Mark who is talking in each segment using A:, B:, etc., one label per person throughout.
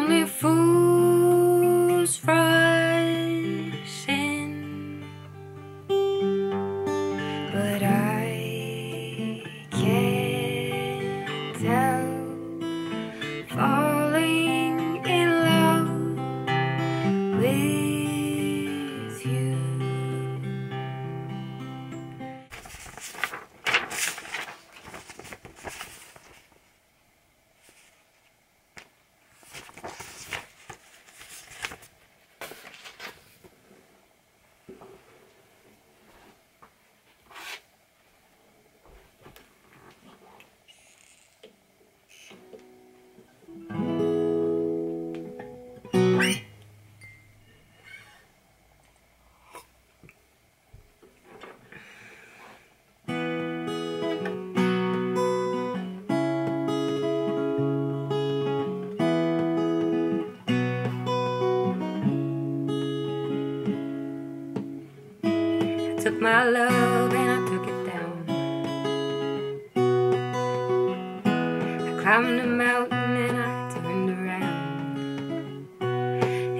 A: only fools took my love and I took it down. I climbed a mountain and I turned around.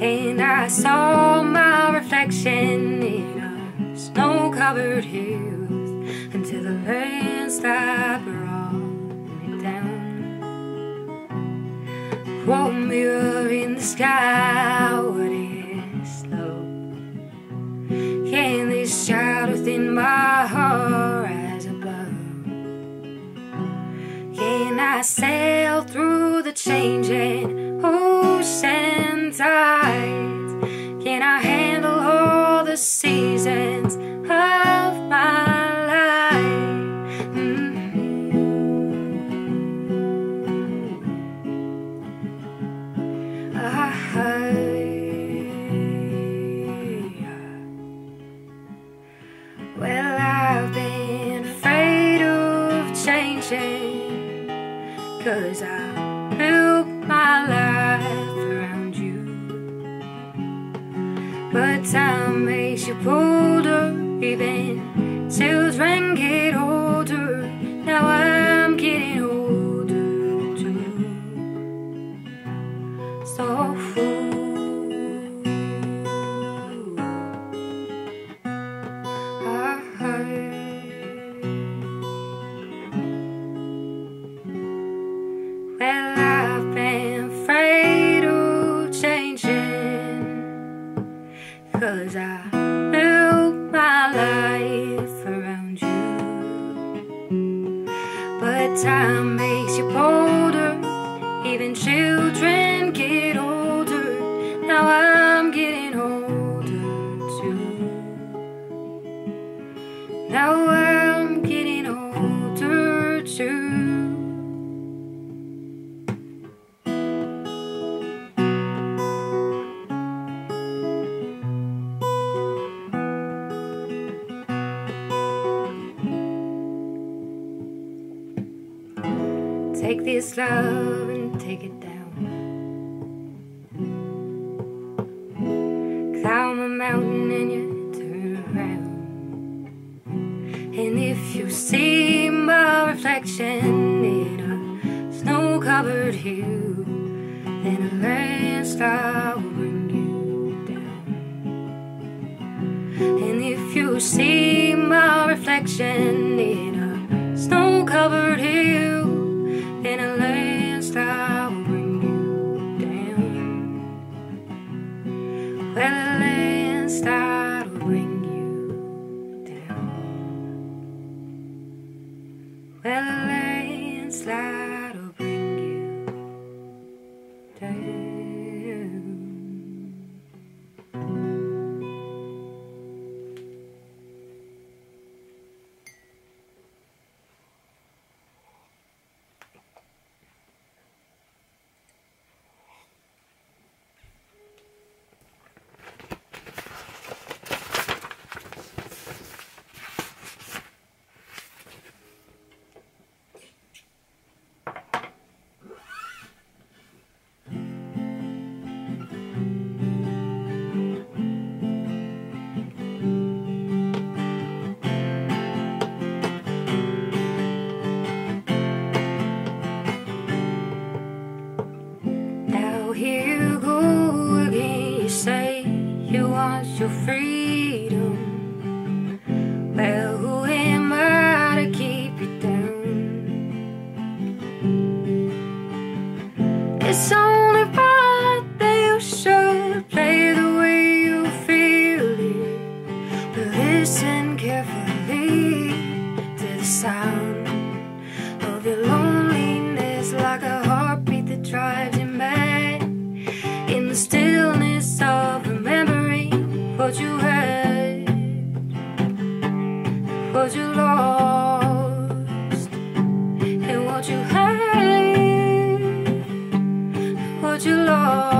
A: And I saw my reflection in a snow covered hills until the landslide brought me down. Whoa, mirror in the sky, child within my heart rise above? Can I sail through the changing ocean tides? Can I Take this love and take it down. Climb a mountain and you turn around. And if you see my reflection in a snow covered hill, then a landslide will bring you down. And if you see my reflection in a snow covered hill, then a landslide will bring you down. Well, a landslide will bring your freedom. Well, Oh.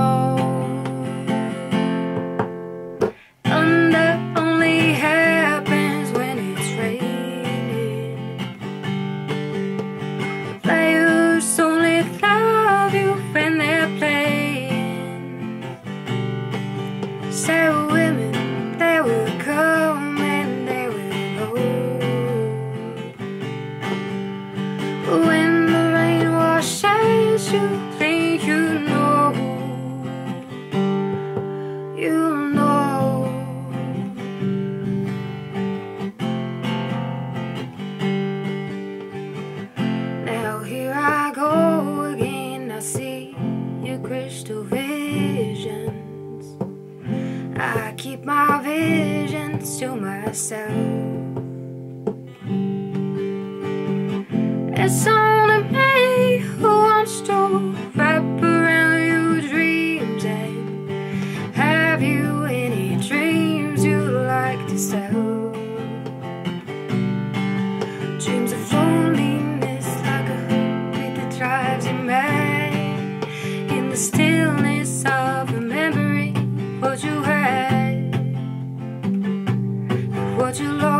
A: to myself. Would you love.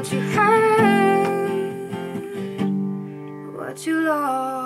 A: what you have, what you lost.